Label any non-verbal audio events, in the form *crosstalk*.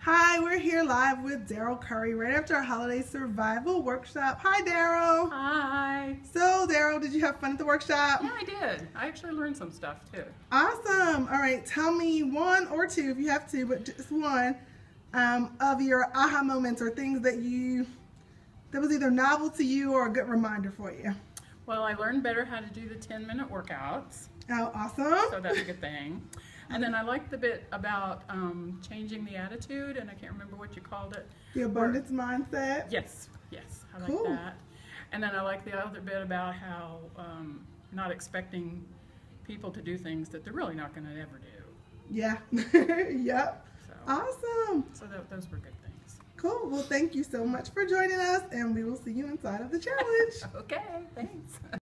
Hi, we're here live with Daryl Curry right after our holiday survival workshop. Hi, Daryl. Hi. So, Daryl, did you have fun at the workshop? Yeah, I did. I actually learned some stuff too. Awesome. All right, tell me one or two if you have to, but just one um, of your aha moments or things that you that was either novel to you or a good reminder for you. Well, I learned better how to do the 10 minute workouts, Oh, awesome. so that's a good thing. And then I like the bit about um, changing the attitude, and I can't remember what you called it. The abundance mindset. Yes, yes, I like that. And then I like the other bit about how um, not expecting people to do things that they're really not going to ever do. Yeah. *laughs* yep. So, Awesome. so that, those were good things. Cool. Well, thank you so much for joining us, and we will see you inside of the challenge. *laughs* Okay, thanks.